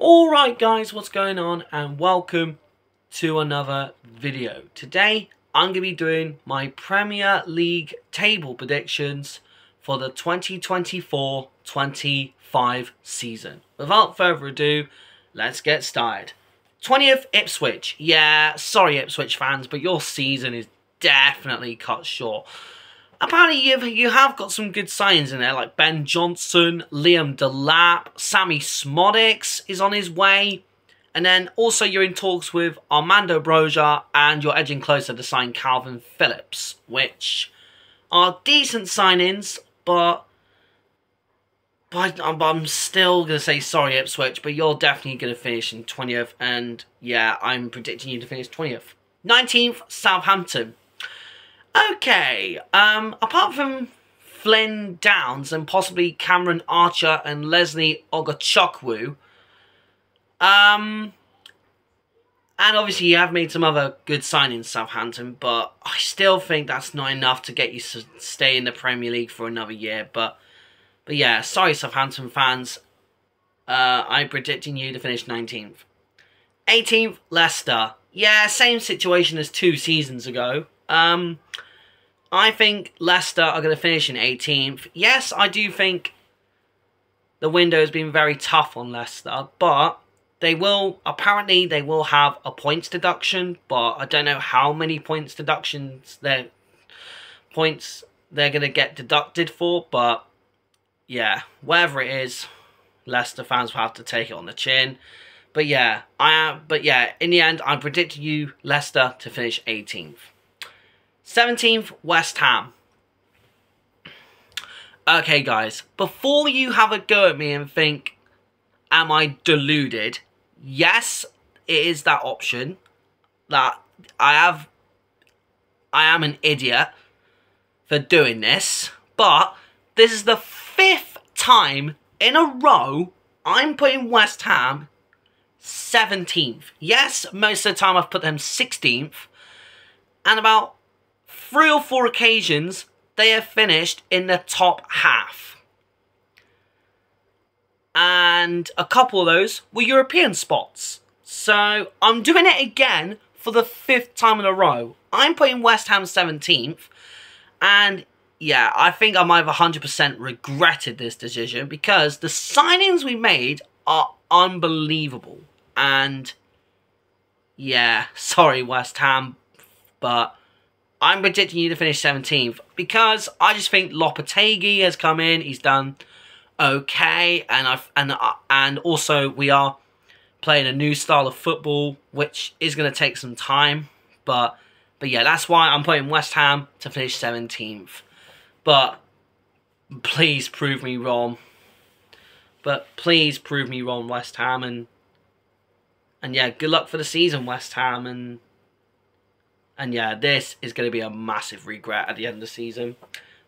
Alright guys, what's going on and welcome to another video. Today I'm going to be doing my Premier League table predictions for the 2024-25 season. Without further ado, let's get started. 20th Ipswich. Yeah, sorry Ipswich fans, but your season is definitely cut short apparently you've, you have got some good signs in there, like Ben Johnson, Liam Delap, Sammy Szmodics is on his way. And then also you're in talks with Armando Broja and you're edging closer to sign Kalvin Phillips, which are decent signings, but, but I'm still going to say sorry Ipswich, but you're definitely going to finish in 20th. And yeah, I'm predicting you to finish 20th. 19th, Southampton. Okay, um, apart from Flynn Downs and possibly Cameron Archer and Lesley Ugochukwu, um, and obviously you have made some other good signings, Southampton, but I still think that's not enough to get you to stay in the Premier League for another year. But, but yeah, sorry Southampton fans, uh, I'm predicting you to finish 19th. 18th, Leicester. Yeah, same situation as two seasons ago. Um, I think Leicester are going to finish in 18th. Yes, I do think the window has been very tough on Leicester, but they will, apparently they will have a points deduction, but I don't know how many points deductions they're, points they're going to get deducted for, but yeah, whatever it is, Leicester fans will have to take it on the chin. But yeah, I am. But yeah, in the end, I predict you Leicester to finish 18th. 17th, West Ham. Okay, guys, before you have a go at me and think, am I deluded? Yes, it is that option that I have, I am an idiot for doing this, but this is the fifth time in a row I'm putting West Ham 17th. Yes, most of the time I've put them 16th, and about three or four occasions, they have finished in the top half. And a couple of those were European spots. So I'm doing it again for the fifth time in a row. I'm putting West Ham 17th. And yeah, I think I might have 100% regretted this decision because the signings we made are unbelievable. And yeah, sorry West Ham, but I'm predicting you to finish 17th because I just think Lopetegui has come in. He's done okay, and I've and and also we are playing a new style of football, which is going to take some time. But but yeah, that's why I'm putting West Ham to finish 17th. But please prove me wrong. But please prove me wrong, West Ham, and and yeah, good luck for the season, West Ham, and and yeah, this is going to be a massive regret at the end of the season.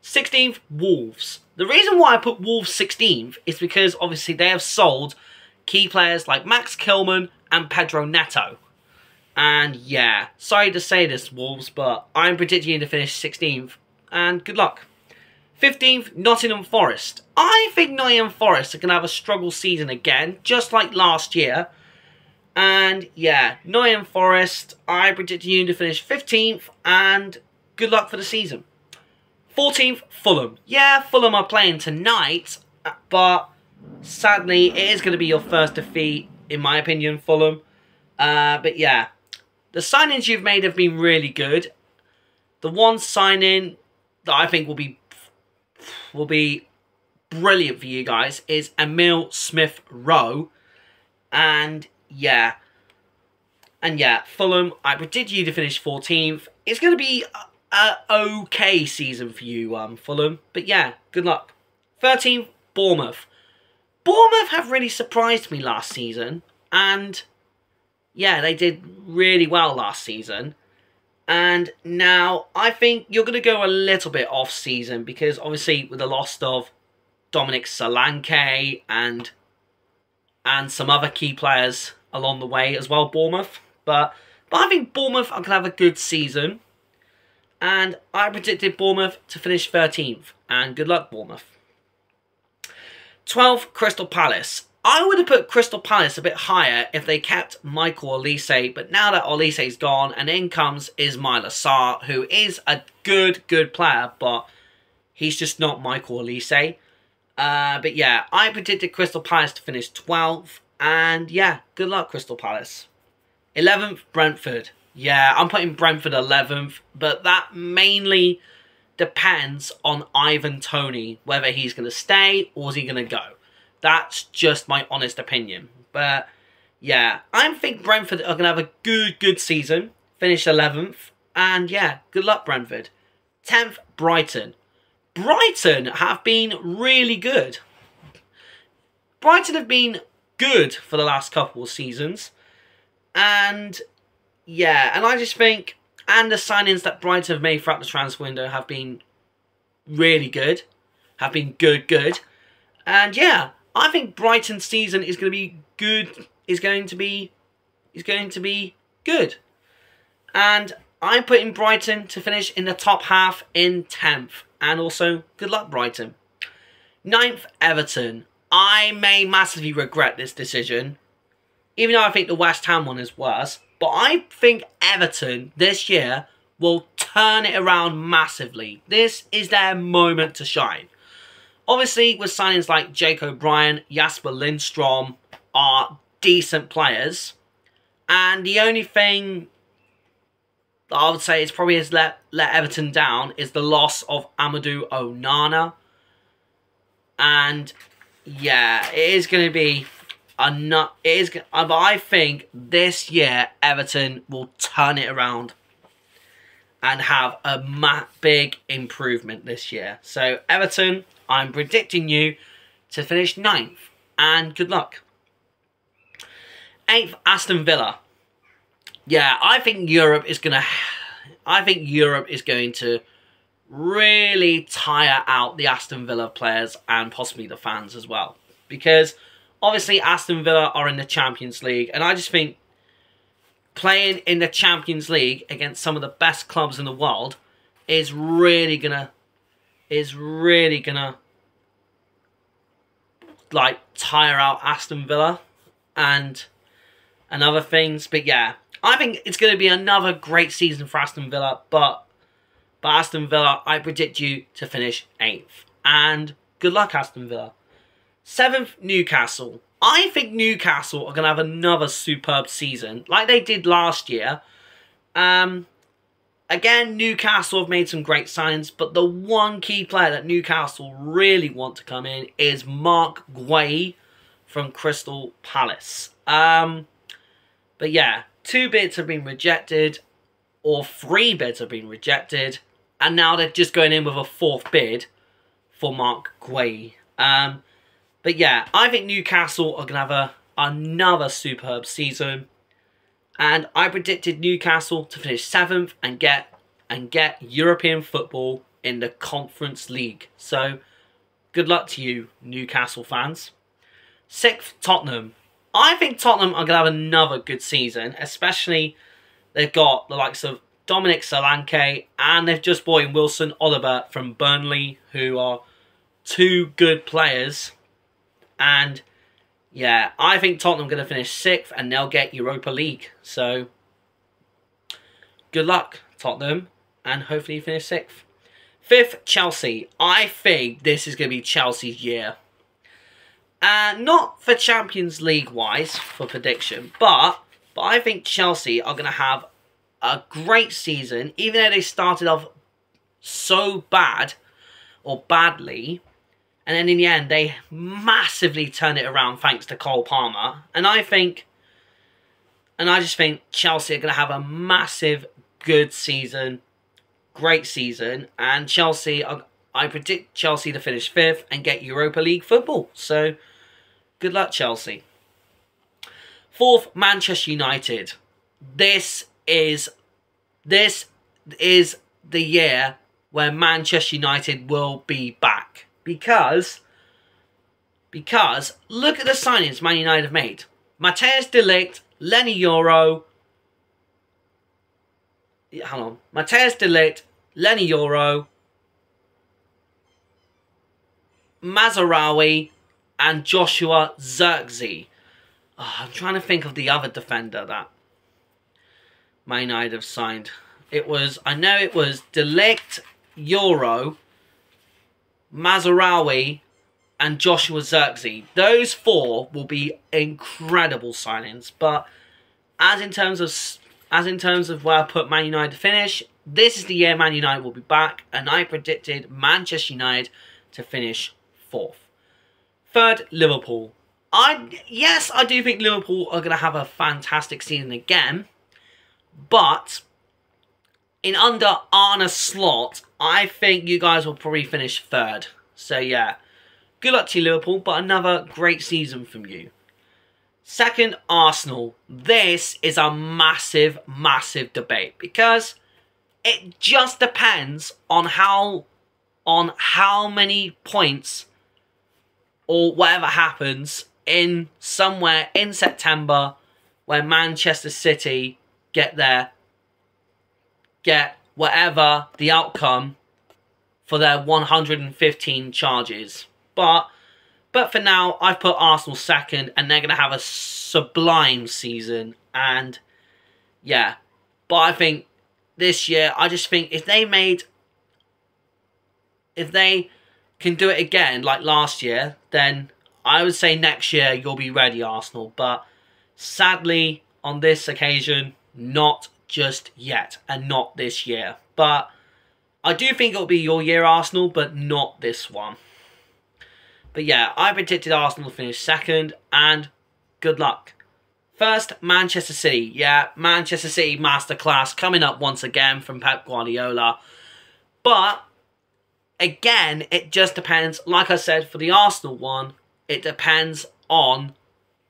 16th, Wolves. The reason why I put Wolves 16th is because obviously they have sold key players like Max Kilman and Pedro Neto. And yeah, sorry to say this, Wolves, but I'm predicting you to finish 16th. And good luck. 15th, Nottingham Forest. I think Nottingham Forest are going to have a struggle season again, just like last year. And yeah, Nottingham Forest, I predict you to finish 15th and good luck for the season. 14th, Fulham. Yeah, Fulham are playing tonight, but sadly it is going to be your first defeat, in my opinion, Fulham. Uh, but yeah, the signings you've made have been really good. The one signing that I think will be will be brilliant for you guys is Emil Smith Rowe. And yeah. And yeah, Fulham, I predict you to finish 14th. It's going to be a, okay season for you, um, Fulham. But yeah, good luck. 13th, Bournemouth. Bournemouth have really surprised me last season. And yeah, they did really well last season. And now I think you're going to go a little bit off season because obviously with the loss of Dominic Solanke and and some other key players along the way as well, Bournemouth. But, but I think Bournemouth are going to have a good season. And I predicted Bournemouth to finish 13th. And good luck, Bournemouth. 12th, Crystal Palace. I would have put Crystal Palace a bit higher if they kept Michael Olise, but now that Olise's gone, and in comes is Ismaila Sarr, who is a good, good player, but he's just not Michael Olise. Uh, but yeah, I predicted Crystal Palace to finish 12th, and yeah, good luck, Crystal Palace. 11th, Brentford. Yeah, I'm putting Brentford 11th, but that mainly depends on Ivan Toney, whether he's going to stay or is he going to go. That's just my honest opinion. But yeah, I think Brentford are going to have a good, good season. Finish 11th. And yeah, good luck, Brentford. 10th, Brighton. Brighton have been really good. Brighton have been good for the last couple of seasons. And yeah, and I just think, and the signings that Brighton have made throughout the transfer window have been really good. Have been good, good. And yeah, I think Brighton's season is going to be good. Is going to be, is going to be good. And I'm putting Brighton to finish in the top half in 10th. And also, good luck, Brighton. Ninth, Everton. I may massively regret this decision. Even though I think the West Ham one is worse. But I think Everton this year will turn it around massively. This is their moment to shine. Obviously, with signings like Jake O'Brien, Jasper Lindstrom are decent players. And the only thing I would say is probably has let, let Everton down is the loss of Amadou Onana. And yeah, it is going to be a nut. It is, but um, I think this year Everton will turn it around and have a big improvement this year. So Everton, I'm predicting you to finish ninth. And good luck. Eighth, Aston Villa. Yeah, I think Europe is going to... I think Europe is going to really tire out the Aston Villa players and possibly the fans as well. Because obviously Aston Villa are in the Champions League. And I just think playing in the Champions League against some of the best clubs in the world is really to... Is really to like tire out Aston Villa and and other things. But yeah, I think it's to be another great season for Aston Villa. But but Aston Villa, I predict you to finish eighth. And good luck, Aston Villa. Seventh, Newcastle. I think Newcastle are going to have another superb season, like they did last year. Um, Again, Newcastle have made some great signs, but the one key player that Newcastle really want to come in is Marc Guéhi from Crystal Palace. Um, but yeah, two bids have been rejected, or three bids have been rejected, and now they're just going in with a fourth bid for Marc Guéhi. Um, but yeah, I think Newcastle are going to have a, another superb season and I predicted Newcastle to finish seventh and get and get European football in the Conference League. So, good luck to you, Newcastle fans. Sixth, Tottenham. I think Tottenham are going to have another good season, especially they've got the likes of Dominic Solanke and they've just bought in Wilson Oliver from Burnley, who are two good players. And yeah, I think Tottenham are going to finish sixth and they'll get Europa League. So, good luck, Tottenham, and hopefully you finish sixth. Fifth, Chelsea. I think this is going to be Chelsea's year. Uh, not for Champions League wise, for prediction, but, but I think Chelsea are going to have a great season, even though they started off so bad or badly and then in the end, they massively turn it around thanks to Cole Palmer. And I think, and I just think Chelsea are going to have a massive good season, great season. And Chelsea, are, I predict Chelsea to finish fifth and get Europa League football. So, good luck, Chelsea. Fourth, Manchester United. This is, this is the year where Manchester United will be back because because look at the signings Man United have made. Mateus de Leny Yoro. Hold on. Mateus de Lenny Leny Yoro. Mazraoui and Joshua Zirkzee. Oh, ah, I'm trying to think of the other defender that Man United have signed. It was, I know it was de Ligt, Yoro, Mazraoui, and Joshua Zirkzee. Those four will be incredible signings. But as in terms of as in terms of where I put Man United to finish, this is the year Man United will be back, and I predicted Manchester United to finish fourth. Third, Liverpool. I yes, I do think Liverpool are going to have a fantastic season again, but in under Arne Slot, I think you guys will probably finish third. So yeah, good luck to you, Liverpool, but another great season from you. Second, Arsenal. This is a massive, massive debate because it just depends on how on how many points or whatever happens in somewhere in September when Manchester City get there, get whatever the outcome for their 115 charges. But but for now, I've put Arsenal second, and they're going to have a sublime season. And yeah, but I think this year, I just think if they made, if they can do it again like last year, then I would say next year you'll be ready, Arsenal. But sadly, on this occasion, not just yet, and not this year. But I do think it'll be your year, Arsenal, but not this one. But yeah, I predicted Arsenal to finish second, and good luck. First, Manchester City. Yeah, Manchester City masterclass coming up once again from Pep Guardiola. But, again, it just depends, like I said, for the Arsenal one, it depends on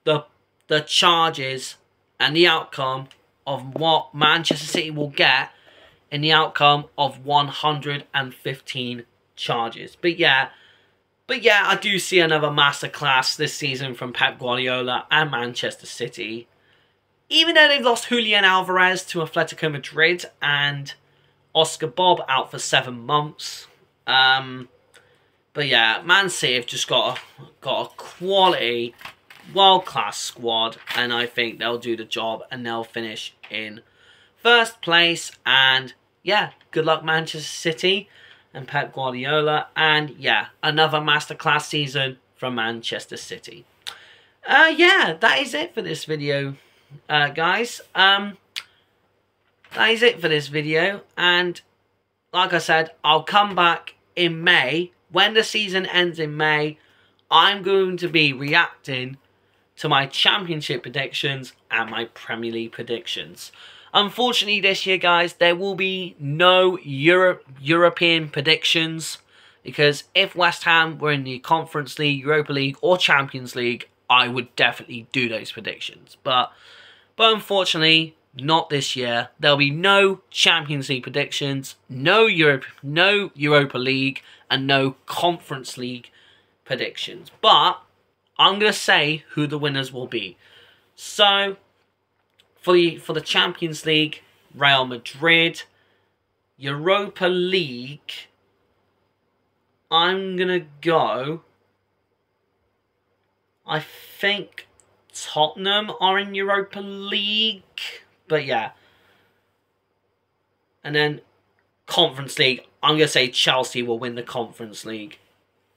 the, the charges and the outcome of what Manchester City will get in the outcome of 115 charges. But yeah, but yeah, I do see another masterclass this season from Pep Guardiola and Manchester City. Even though they've lost Julian Alvarez to Atletico Madrid and Oscar Bobb out for seven months. Um, but yeah, Man City have just got a, got a quality, world-class squad. And I think they'll do the job and they'll finish in first place. And yeah, good luck Manchester City and Pep Guardiola. And yeah, another masterclass season from Manchester City. Uh, yeah, that is it for this video, uh, guys. Um, that is it for this video. And like I said, I'll come back in May. When the season ends in May, I'm going to be reacting to my championship predictions and my Premier League predictions. Unfortunately, this year, guys, there will be no Europe, European predictions because if West Ham were in the Conference League, Europa League, or Champions League, I would definitely do those predictions. But, but unfortunately, not this year. There'll be no Champions League predictions, no Europe, no Europa League, and no Conference League predictions. But I'm going to say who the winners will be. So, for the, for the Champions League, Real Madrid. Europa League, I'm going to go... I think Tottenham are in Europa League. But yeah. And then Conference League, I'm going to say Chelsea will win the Conference League.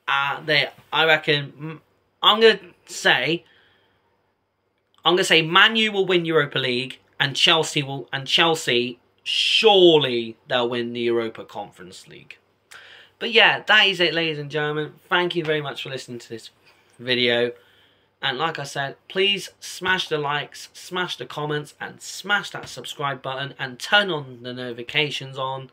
Uh, they, I reckon, I'm going to say I'm going to say Manu will win Europa League and Chelsea will and Chelsea surely they'll win the Europa Conference League. But yeah, that is it ladies and gentlemen. Thank you very much for listening to this video. And like I said, please smash the likes, smash the comments, and smash that subscribe button and turn on the notifications on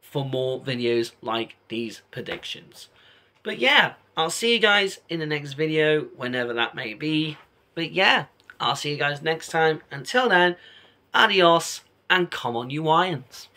for more videos like these predictions. But yeah, I'll see you guys in the next video, whenever that may be. But yeah, I'll see you guys next time. Until then, adios and come on you Lions.